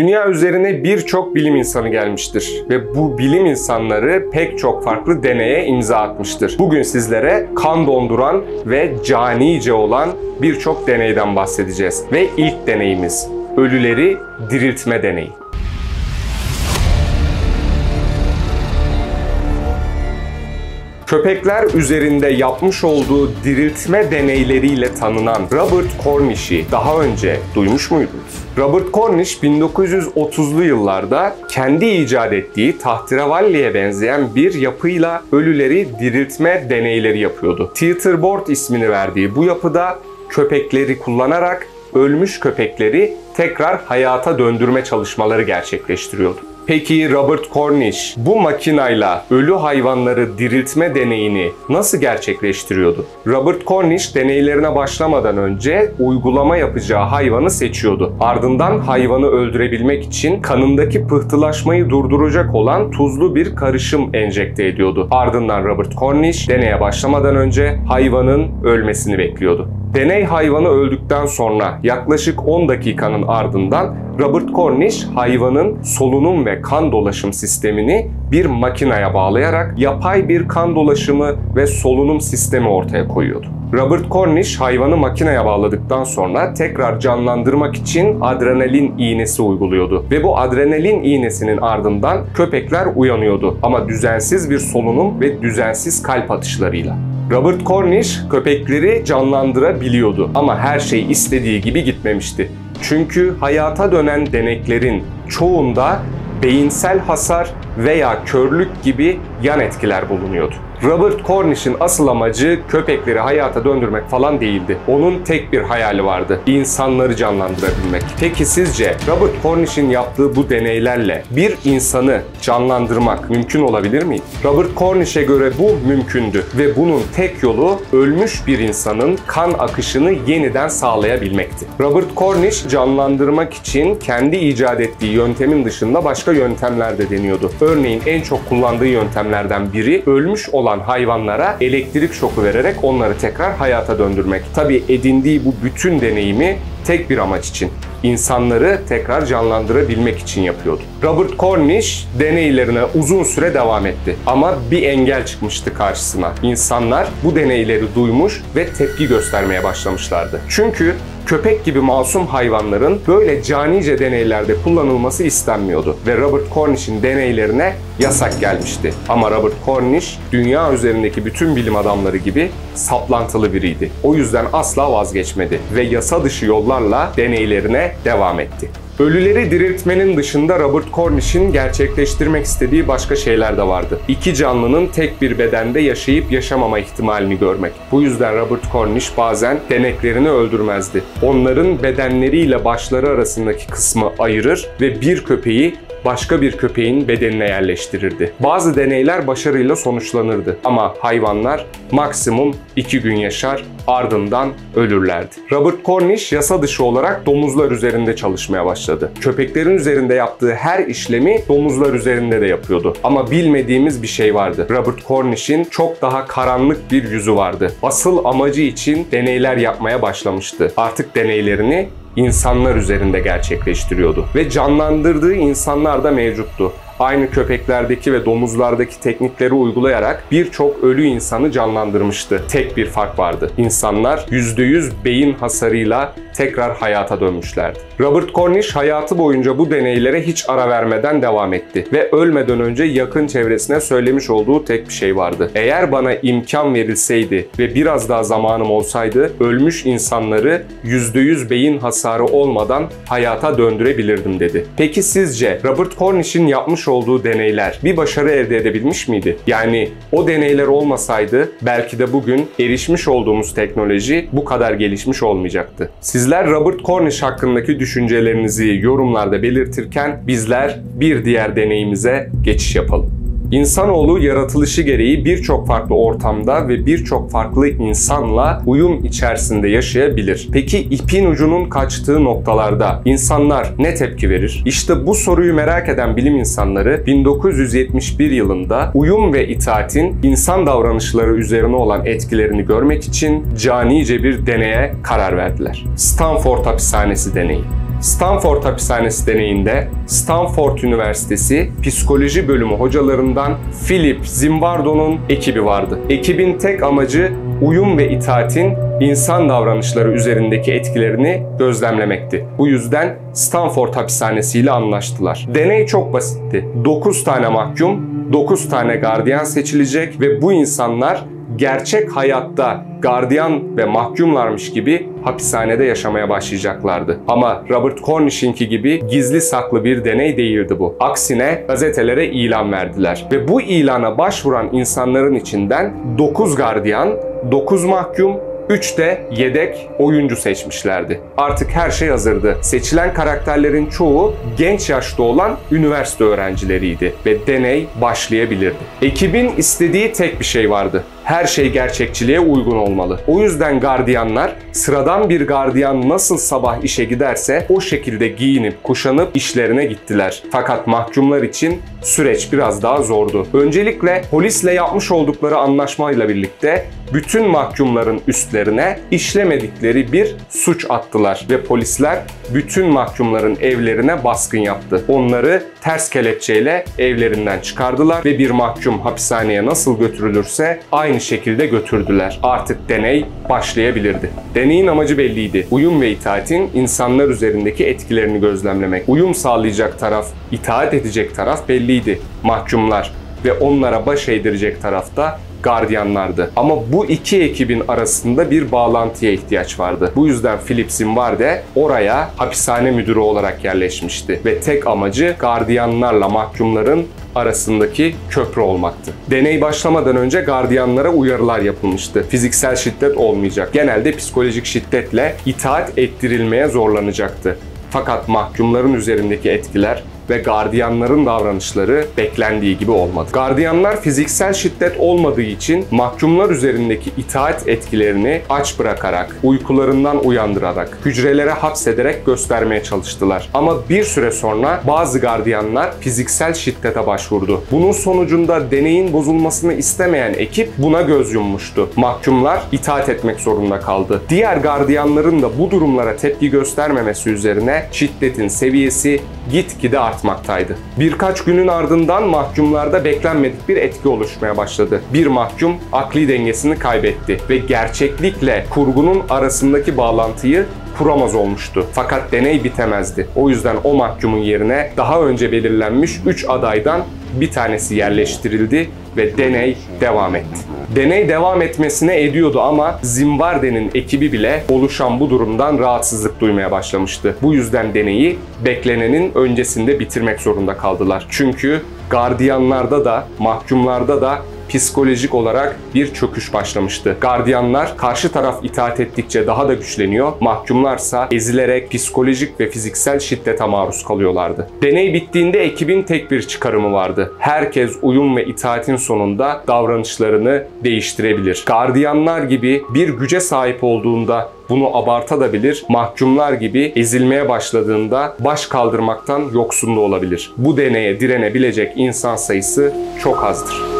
Dünya üzerine birçok bilim insanı gelmiştir ve bu bilim insanları pek çok farklı deneye imza atmıştır. Bugün sizlere kan donduran ve canice olan birçok deneyden bahsedeceğiz. Ve ilk deneyimiz ölüleri diriltme deneyi. Köpekler üzerinde yapmış olduğu diriltme deneyleriyle tanınan Robert Cornish'i daha önce duymuş muydunuz? Robert Cornish 1930'lu yıllarda kendi icat ettiği tahterevalliye benzeyen bir yapıyla ölüleri diriltme deneyleri yapıyordu. Teeterboard ismini verdiği bu yapıda köpekleri kullanarak ölmüş köpekleri tekrar hayata döndürme çalışmaları gerçekleştiriyordu. Peki Robert Cornish bu makinayla ölü hayvanları diriltme deneyini nasıl gerçekleştiriyordu? Robert Cornish deneylerine başlamadan önce uygulama yapacağı hayvanı seçiyordu. Ardından hayvanı öldürebilmek için kanındaki pıhtılaşmayı durduracak olan tuzlu bir karışım enjekte ediyordu. Ardından Robert Cornish deneye başlamadan önce hayvanın ölmesini bekliyordu. Deney hayvanı öldükten sonra yaklaşık 10 dakikanın ardından Robert Cornish hayvanın solunum ve kan dolaşım sistemini bir makineye bağlayarak yapay bir kan dolaşımı ve solunum sistemi ortaya koyuyordu. Robert Cornish hayvanı makineye bağladıktan sonra tekrar canlandırmak için adrenalin iğnesi uyguluyordu. Ve bu adrenalin iğnesinin ardından köpekler uyanıyordu ama düzensiz bir solunum ve düzensiz kalp atışlarıyla. Robert Cornish köpekleri canlandırabiliyordu ama her şey istediği gibi gitmemişti. Çünkü hayata dönen deneklerin çoğunda beyinsel hasar veya körlük gibi yan etkiler bulunuyordu. Robert Cornish'in asıl amacı köpekleri hayata döndürmek falan değildi. Onun tek bir hayali vardı. İnsanları canlandırabilmek. Peki sizce Robert Cornish'in yaptığı bu deneylerle bir insanı canlandırmak mümkün olabilir mi? Robert Cornish'e göre bu mümkündü ve bunun tek yolu ölmüş bir insanın kan akışını yeniden sağlayabilmekti. Robert Cornish canlandırmak için kendi icat ettiği yöntemin dışında başka yöntemler de deniyordu. Örneğin en çok kullandığı yöntemlerden biri ölmüş olan olan hayvanlara elektrik şoku vererek onları tekrar hayata döndürmek. Tabi edindiği bu bütün deneyimi tek bir amaç için insanları tekrar canlandırabilmek için yapıyordu. Robert Cornish deneylerine uzun süre devam etti. Ama bir engel çıkmıştı karşısına. İnsanlar bu deneyleri duymuş ve tepki göstermeye başlamışlardı. Çünkü köpek gibi masum hayvanların böyle canice deneylerde kullanılması istenmiyordu ve Robert Cornish'in deneylerine yasak gelmişti. Ama Robert Cornish dünya üzerindeki bütün bilim adamları gibi saplantılı biriydi. O yüzden asla vazgeçmedi ve yasa dışı yollarla deneylerine devam etti. Ölüleri diriltmenin dışında Robert Cornish'in gerçekleştirmek istediği başka şeyler de vardı. İki canlının tek bir bedende yaşayıp yaşamama ihtimalini görmek. Bu yüzden Robert Cornish bazen deneklerini öldürmezdi. Onların bedenleriyle başları arasındaki kısmı ayırır ve bir köpeği başka bir köpeğin bedenine yerleştirirdi. Bazı deneyler başarıyla sonuçlanırdı ama hayvanlar maksimum 2 gün yaşar ardından ölürlerdi. Robert Cornish yasa dışı olarak domuzlar üzerinde çalışmaya başladı. Köpeklerin üzerinde yaptığı her işlemi domuzlar üzerinde de yapıyordu. Ama bilmediğimiz bir şey vardı. Robert Cornish'in çok daha karanlık bir yüzü vardı. Asıl amacı için deneyler yapmaya başlamıştı. Artık deneylerini insanlar üzerinde gerçekleştiriyordu. Ve canlandırdığı insanlar da mevcuttu aynı köpeklerdeki ve domuzlardaki teknikleri uygulayarak birçok ölü insanı canlandırmıştı. Tek bir fark vardı. İnsanlar %100 beyin hasarıyla tekrar hayata dönmüşlerdi. Robert Cornish hayatı boyunca bu deneylere hiç ara vermeden devam etti ve ölmeden önce yakın çevresine söylemiş olduğu tek bir şey vardı. Eğer bana imkan verilseydi ve biraz daha zamanım olsaydı ölmüş insanları %100 beyin hasarı olmadan hayata döndürebilirdim dedi. Peki sizce Robert Cornish'in yapmış olduğu deneyler bir başarı elde edebilmiş miydi? Yani o deneyler olmasaydı belki de bugün erişmiş olduğumuz teknoloji bu kadar gelişmiş olmayacaktı. Sizler Robert Cornish hakkındaki düşüncelerinizi yorumlarda belirtirken bizler bir diğer deneyimize geçiş yapalım. İnsanoğlu yaratılışı gereği birçok farklı ortamda ve birçok farklı insanla uyum içerisinde yaşayabilir. Peki ipin ucunun kaçtığı noktalarda insanlar ne tepki verir? İşte bu soruyu merak eden bilim insanları 1971 yılında uyum ve itaatin insan davranışları üzerine olan etkilerini görmek için canice bir deneye karar verdiler. Stanford hapishanesi deneyi. Stanford hapishanesi deneyinde Stanford Üniversitesi Psikoloji Bölümü hocalarından Philip Zimbardo'nun ekibi vardı. Ekibin tek amacı uyum ve itaatin insan davranışları üzerindeki etkilerini gözlemlemekti. Bu yüzden Stanford hapishanesiyle anlaştılar. Deney çok basitti. 9 tane mahkum, 9 tane gardiyan seçilecek ve bu insanlar gerçek hayatta gardiyan ve mahkumlarmış gibi hapishanede yaşamaya başlayacaklardı. Ama Robert Cornish'inki gibi gizli saklı bir deney değildi bu. Aksine gazetelere ilan verdiler. Ve bu ilana başvuran insanların içinden 9 gardiyan, 9 mahkum 3 de yedek oyuncu seçmişlerdi. Artık her şey hazırdı. Seçilen karakterlerin çoğu genç yaşta olan üniversite öğrencileriydi ve deney başlayabilirdi. Ekibin istediği tek bir şey vardı her şey gerçekçiliğe uygun olmalı. O yüzden gardiyanlar sıradan bir gardiyan nasıl sabah işe giderse o şekilde giyinip kuşanıp işlerine gittiler. Fakat mahkumlar için süreç biraz daha zordu. Öncelikle polisle yapmış oldukları anlaşmayla birlikte bütün mahkumların üstlerine işlemedikleri bir suç attılar ve polisler bütün mahkumların evlerine baskın yaptı. Onları ters kelepçeyle evlerinden çıkardılar ve bir mahkum hapishaneye nasıl götürülürse aynı şekilde götürdüler. Artık deney başlayabilirdi. Deneyin amacı belliydi. Uyum ve itaatin insanlar üzerindeki etkilerini gözlemlemek. Uyum sağlayacak taraf, itaat edecek taraf belliydi. Mahkumlar ve onlara baş eğdirecek tarafta gardiyanlardı. Ama bu iki ekibin arasında bir bağlantıya ihtiyaç vardı. Bu yüzden Philip Zimbarde oraya hapishane müdürü olarak yerleşmişti ve tek amacı gardiyanlarla mahkumların arasındaki köprü olmaktı. Deney başlamadan önce gardiyanlara uyarılar yapılmıştı. Fiziksel şiddet olmayacak. Genelde psikolojik şiddetle itaat ettirilmeye zorlanacaktı. Fakat mahkumların üzerindeki etkiler ve gardiyanların davranışları beklendiği gibi olmadı. Gardiyanlar fiziksel şiddet olmadığı için mahkumlar üzerindeki itaat etkilerini aç bırakarak, uykularından uyandırarak, hücrelere hapsederek göstermeye çalıştılar. Ama bir süre sonra bazı gardiyanlar fiziksel şiddete başvurdu. Bunun sonucunda deneyin bozulmasını istemeyen ekip buna göz yummuştu. Mahkumlar itaat etmek zorunda kaldı. Diğer gardiyanların da bu durumlara tepki göstermemesi üzerine şiddetin seviyesi gitgide artmaktaydı. Birkaç günün ardından mahkumlarda beklenmedik bir etki oluşmaya başladı. Bir mahkum akli dengesini kaybetti ve gerçeklikle kurgunun arasındaki bağlantıyı kuramaz olmuştu. Fakat deney bitemezdi. O yüzden o mahkumun yerine daha önce belirlenmiş 3 adaydan bir tanesi yerleştirildi ve deney devam etti. Deney devam etmesine ediyordu ama Zimbarde'nin ekibi bile oluşan bu durumdan rahatsızlık duymaya başlamıştı. Bu yüzden deneyi beklenenin öncesinde bitirmek zorunda kaldılar. Çünkü gardiyanlarda da mahkumlarda da psikolojik olarak bir çöküş başlamıştı. Gardiyanlar karşı taraf itaat ettikçe daha da güçleniyor, mahkumlarsa ezilerek psikolojik ve fiziksel şiddete maruz kalıyorlardı. Deney bittiğinde ekibin tek bir çıkarımı vardı. Herkes uyum ve itaatin sonunda davranışlarını değiştirebilir. Gardiyanlar gibi bir güce sahip olduğunda bunu abartabilir, mahkumlar gibi ezilmeye başladığında baş kaldırmaktan yoksun olabilir. Bu deneye direnebilecek insan sayısı çok azdır.